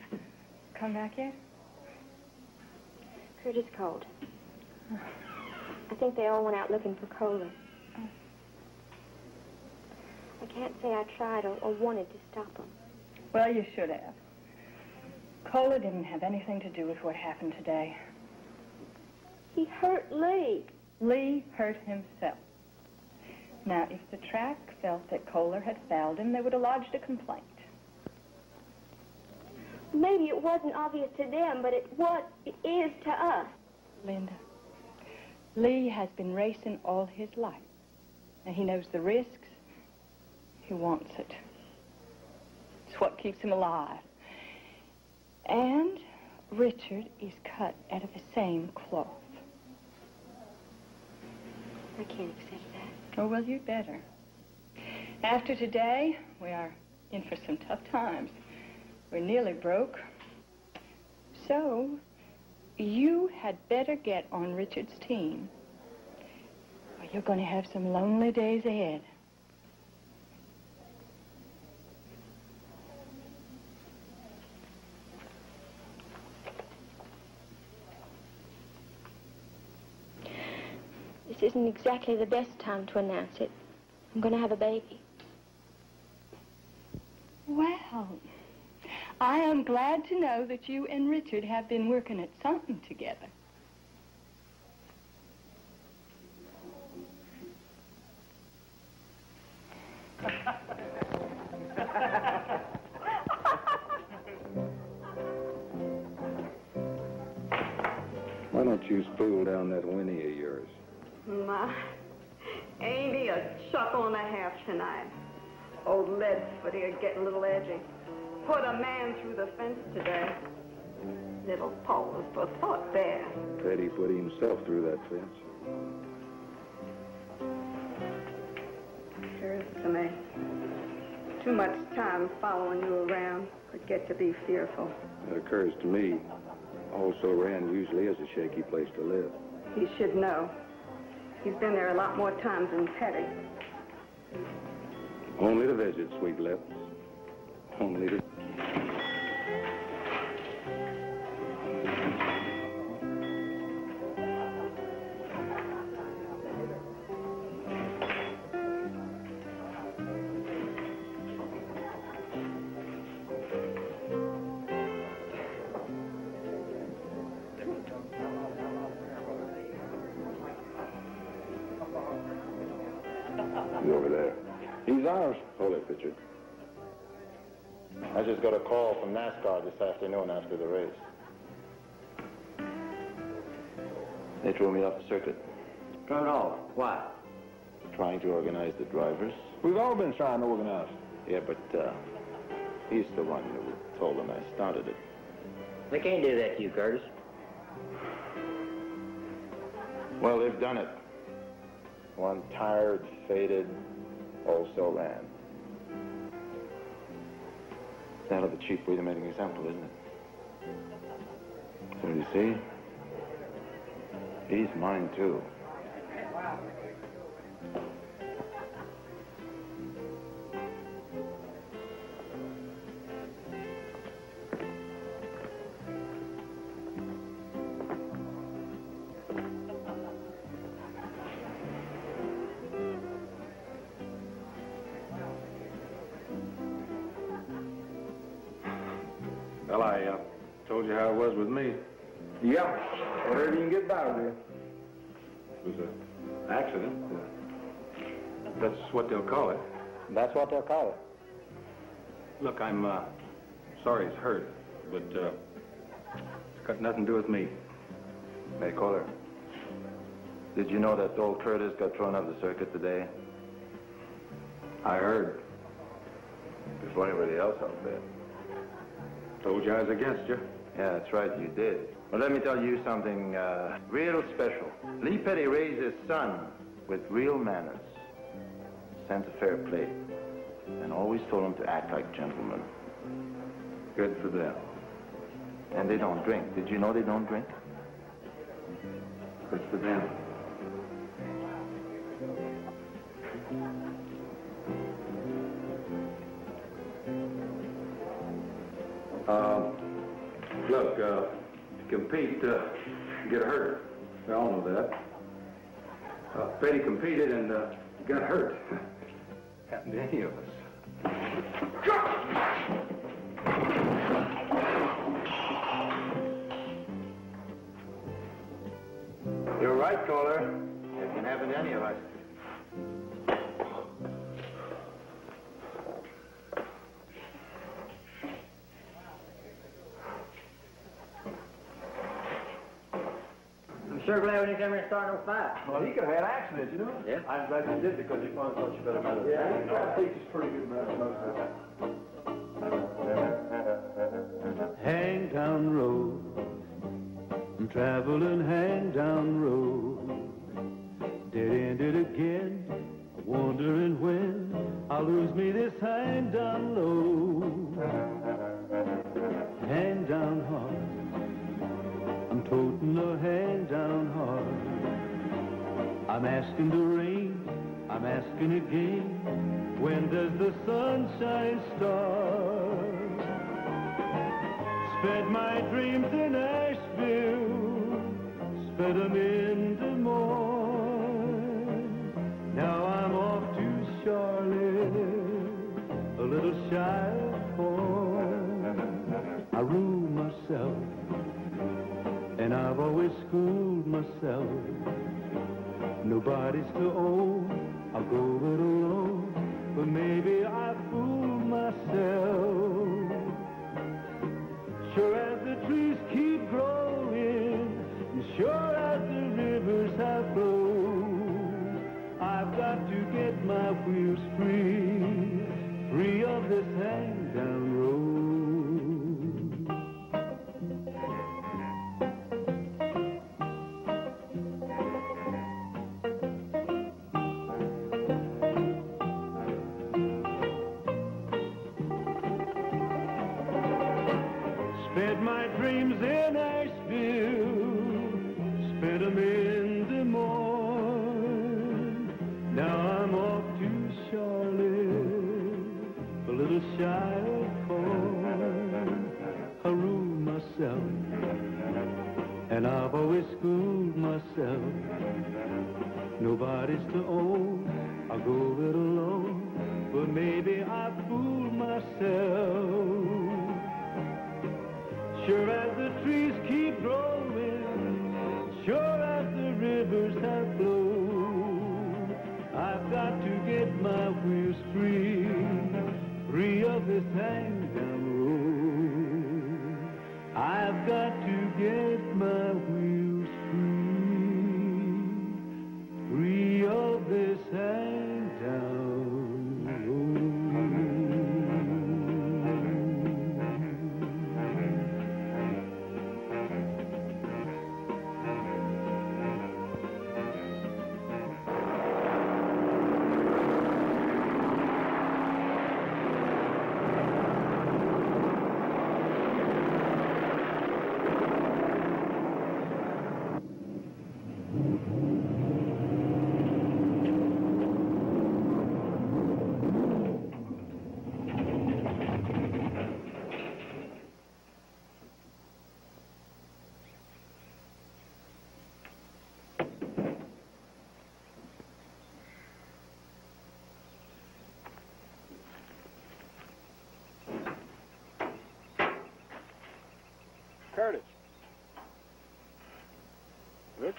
come back yet?
Kurt is cold. I think they all went out looking for Kohler. I can't say I tried or, or wanted to stop him.
Well, you should have. Kohler didn't have anything to do with what happened today.
He hurt Lee.
Lee hurt himself. Now, if the track felt that Kohler had fouled him, they would have lodged a complaint.
Maybe it wasn't obvious to them, but it was, it is to us.
Linda, Lee has been racing all his life. And he knows the risks. He wants it. It's what keeps him alive. And Richard is cut out of the same cloth.
I can't accept that.
Oh, well, you'd better. After today, we are in for some tough times. We're nearly broke. So, you had better get on Richard's team. Or you're going to have some lonely days ahead.
Isn't exactly the best time to announce it. I'm going to have a baby.
Well, I am glad to know that you and Richard have been working at something together.
Pause for thought there.
Petty put himself through that fence.
Sure is to me. Too much time following you around could get to be fearful.
It occurs to me. Also, Rand usually is a shaky place to live.
He should know. He's been there a lot more times than Petty.
Only to visit, sweet lips. Only to...
from NASCAR this afternoon after the race. They threw me off the circuit.
Thrown off? Why?
trying to organize the drivers.
We've all been trying to organize.
Yeah, but uh, he's the one who told them I started it.
They can't do that to you, Curtis.
Well, they've done it. One tired, faded, also ran. That of the cheap way to make an example, isn't it? So you see, he's mine too.
Well, I uh, told you how it was with me.
Yeah, whatever you can get by with.
It was an accident. Uh, that's what they'll call it.
That's what they'll call it.
Look, I'm uh, sorry he's hurt, but uh, it's got nothing to do with me.
Hey, Kohler, did you know that old Curtis got thrown off the circuit today?
I heard.
Before anybody else out there.
Told you I was against you.
Yeah, that's right, you did. Well, let me tell you something uh, real special. Lee Petty raised his son with real manners, sense of fair play, and always told him to act like gentlemen.
Good for them.
And they don't drink. Did you know they don't drink?
Good for them. Uh, look, uh, to compete, uh, get hurt. We all know that. Uh, Petty competed and uh, got hurt. Happened to any of us.
You're right, caller. It can happen to any of us.
Sure glad we didn't come here and start no fight.
Well, he could have had accidents, you know?
Yeah.
I'm glad you did because you probably thought you better know. Yeah, I think he's pretty good man most of the time.
Hangtown Road. I'm traveling Hangtown Road. Dead ended again, wondering when I'll lose me this Hangtown load. Hang down hard. Toting a hang down hard. I'm asking the rain, I'm asking again, when does the sunshine start? Spent my dreams in Asheville, spent them in Des Moines. Now I'm off to Charlotte, a little shy always schooled myself. Nobody's to own, I'll go it alone, but maybe I fooled myself. Sure as the trees keep growing, and sure as the rivers have flowed, I've got to get my wheels free, free of this hang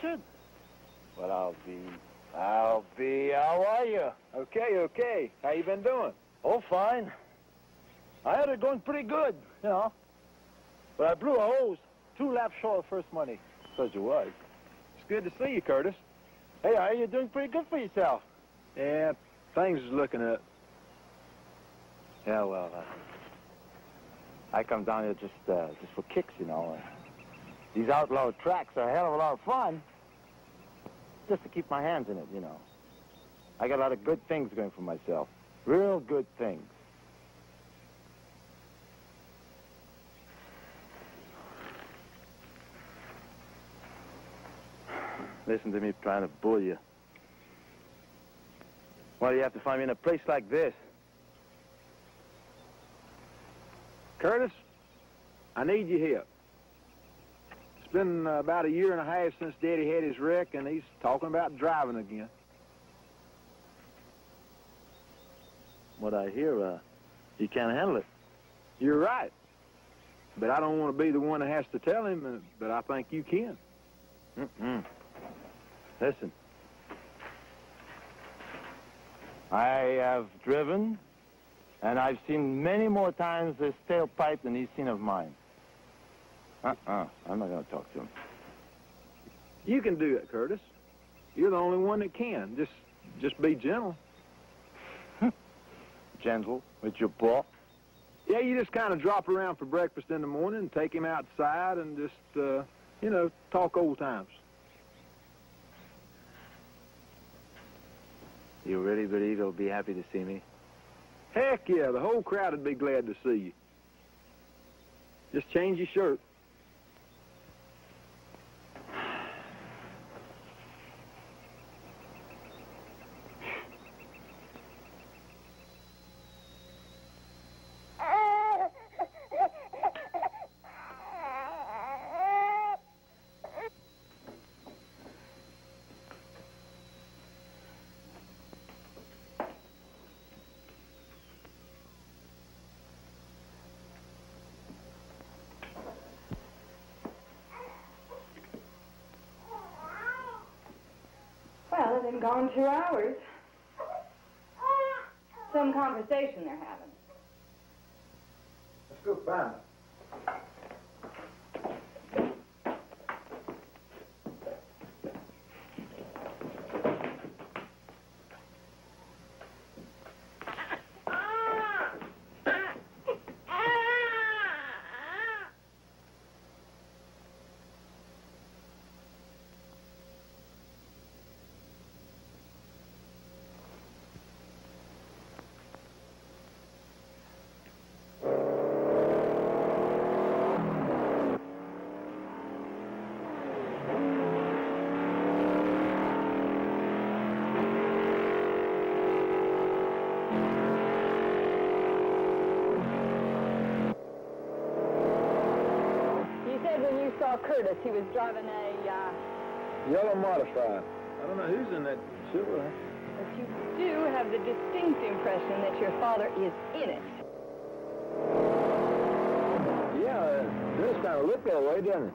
Richard?
Well, I'll be... I'll be... How are you? Okay, okay. How you been doing?
Oh, fine. I had it going pretty good, you know. But I blew a hose two laps short of first money.
Suppose you was. It's good to see you, Curtis.
Hey, are you doing pretty good for yourself?
Yeah, things is looking up.
Yeah, well, uh, I come down here just uh, just for kicks, you know. Uh, these outlaw tracks are a hell of a lot of fun. Just to keep my hands in it, you know. I got a lot of good things going for myself. Real good things. Listen to me trying to bull you. Why do you have to find me in a place like this?
Curtis, I need you here. It's been uh, about a year and a half since Daddy had his wreck, and he's talking about driving again.
What I hear, uh, you can't handle it.
You're right. But I don't want to be the one that has to tell him, uh, but I think you can.
Mm-mm. Listen. I have driven, and I've seen many more times this tailpipe than he's seen of mine. Uh-uh. I'm not going to talk to him.
You can do it, Curtis. You're the only one that can. Just, just be gentle.
Gentle with your paw?
Yeah, you just kind of drop around for breakfast in the morning and take him outside and just, uh, you know, talk old times.
You really believe he'll be happy to see me?
Heck yeah, the whole crowd would be glad to see you. Just change your shirt.
Well, it's been gone two hours. Some conversation they're having.
Let's go find him.
You said when you saw Curtis, he was driving a, uh,
Yellow modified. I don't know who's in that silver.
but you do have the distinct impression that your father is in it.
Yeah, it does kind of look that way, doesn't it?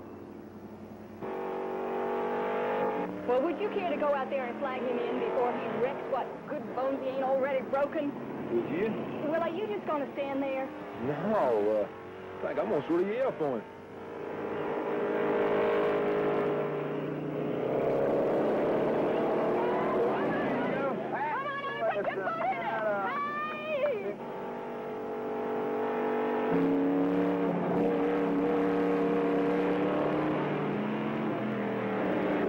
Well, would you care to go out there and flag him in before he wrecks what good bones he ain't already broken?
Would you?
Well, are you just going to stand there?
No, uh, I think I'm going to sort of yell for him.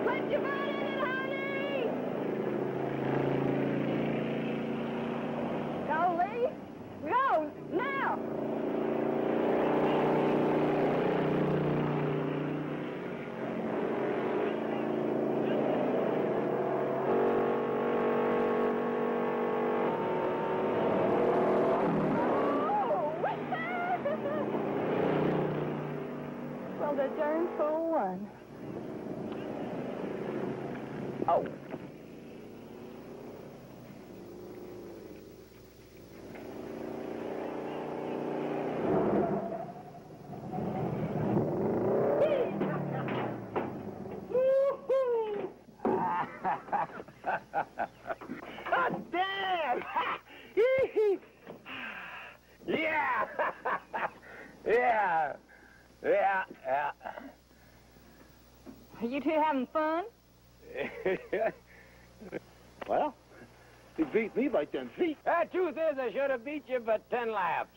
Put your butt in it, honey! Go, Lee. Go, now! Darn fool won. Oh.
Yeah. Yeah, yeah.
Are you two having fun?
well, you beat me by ten feet. The truth is, I should have beat you by ten laps.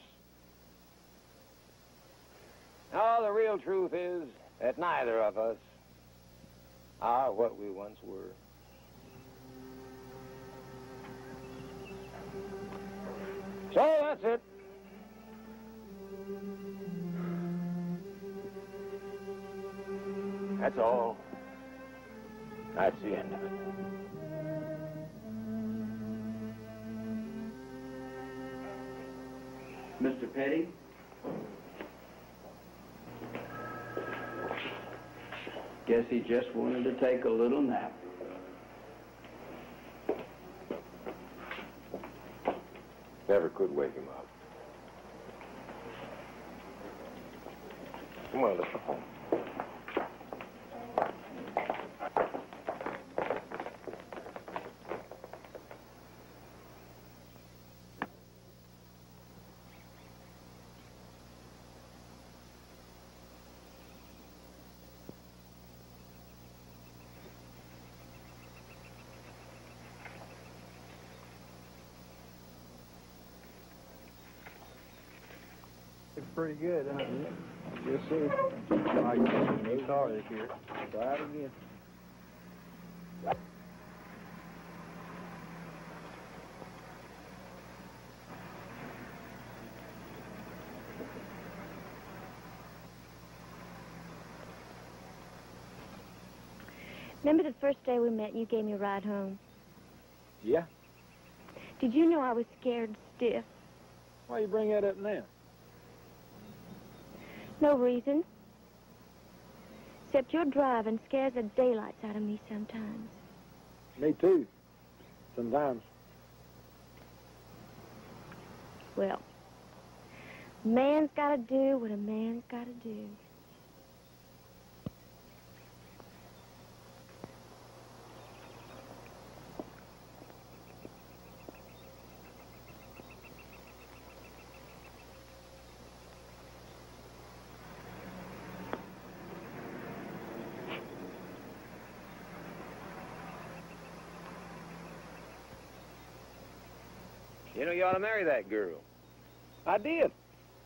No, the real truth is that neither of us are what we once were. So that's it. That's all. That's the end of it.
Mr. Petty? Guess he just wanted to take a little nap.
Never could wake him up. Come on, let's go home.
Pretty good, huh? Yes, sir. I like new car this year. Try it again.
Remember the first day we met and you gave me a ride home?
Yeah?
Did you know I was scared stiff?
Why you bring that up now?
No reason. Except your driving scares the daylights out of me sometimes.
Me too. Sometimes.
Well, man's got to do what a man's got to do.
Know, you ought to marry that girl.
I did.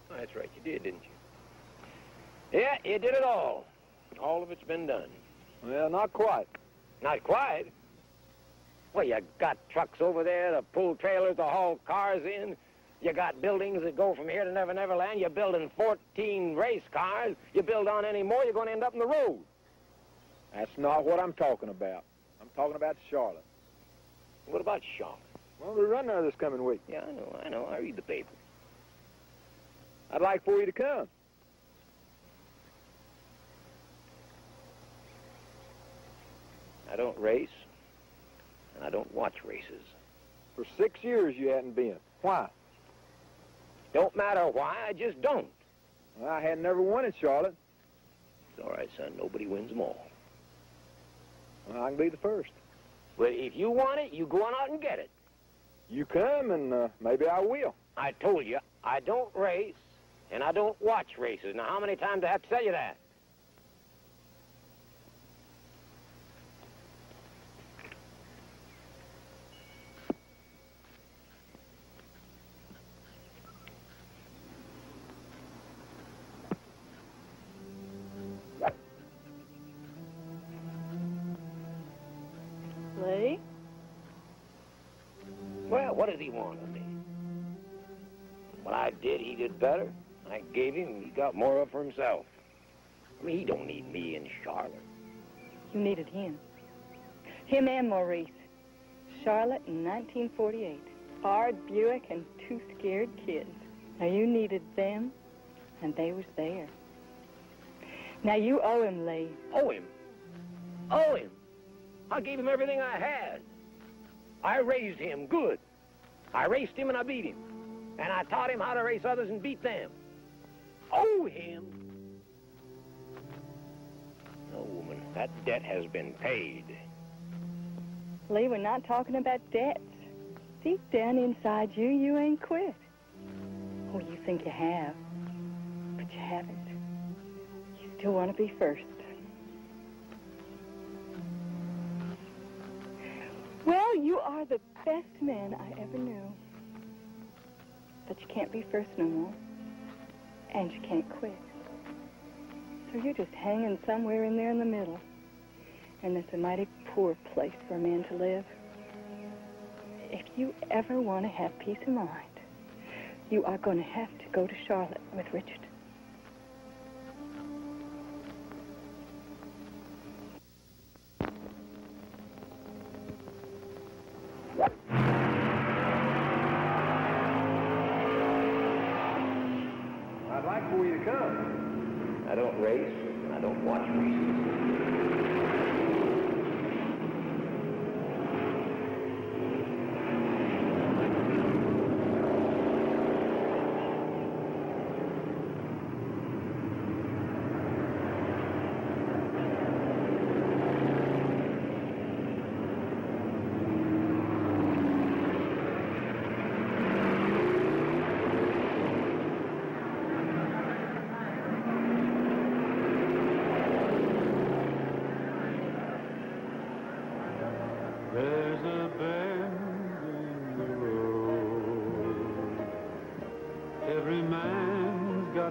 Oh, that's right, you did, didn't you? Yeah, you did it all. All of it's been done.
Well, not quite.
Not quite. Well, you got trucks over there to pull trailers to haul cars in. You got buildings that go from here to Never Never Land. You're building 14 race cars. You build on any more, you're going to end up in the road.
That's not what I'm talking about. I'm talking about Charlotte.
What about Charlotte?
Well, we run there this coming week.
Yeah, I know, I know. I read the paper.
I'd like for you to come.
I don't race, and I don't watch races.
For six years you hadn't been. Why?
Don't matter why, I just don't.
Well, I had never won it, Charlotte.
It's all right, son. Nobody wins them all.
Well, I can be the first.
But if you want it, you go on out and get it.
You come, and uh, maybe I will.
I told you, I don't race, and I don't watch races. Now, how many times do I have to tell you that? What did he want of me? What I did, he did better. I gave him, he got more of for himself. I mean, he don't need me and Charlotte.
You needed him. Him and Maurice. Charlotte in 1948. Ford Buick and two scared kids. Now, you needed them, and they was there. Now, you owe him, Lee.
Owe him? Owe him? I gave him everything I had. I raised him good. I raced him and I beat him. And I taught him how to race others and beat them. Owe him? No, woman, that debt has been paid.
Lee, we're not talking about debts. Deep down inside you, you ain't quit. Oh, you think you have. But you haven't. You still want to be first. You are the best man I ever knew. But you can't be first no more. And you can't quit. So you're just hanging somewhere in there in the middle. And it's a mighty poor place for a man to live. If you ever want to have peace of mind, you are going to have to go to Charlotte with Richard.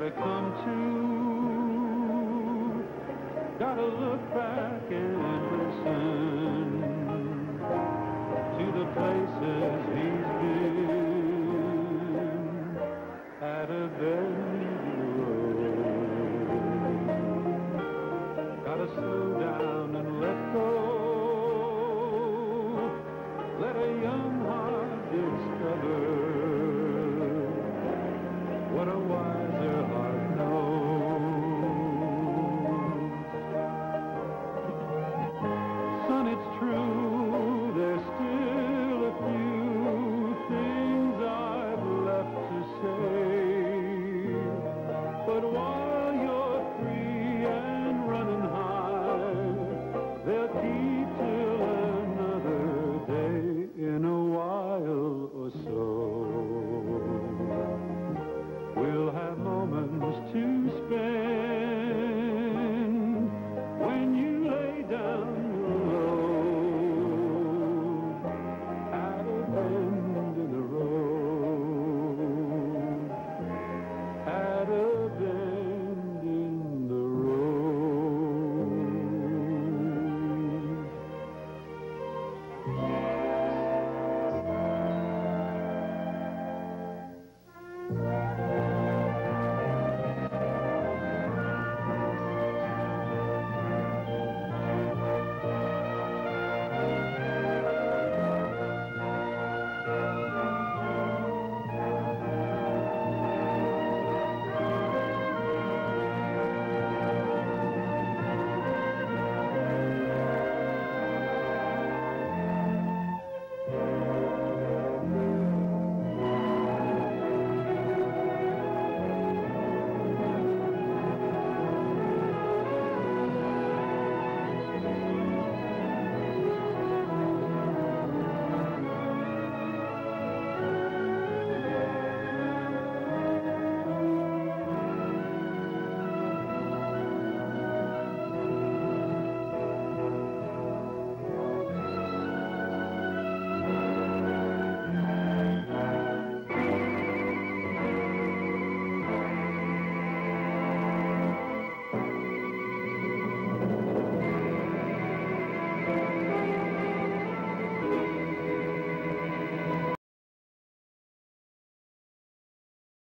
Gotta come to. Gotta look back and listen to the places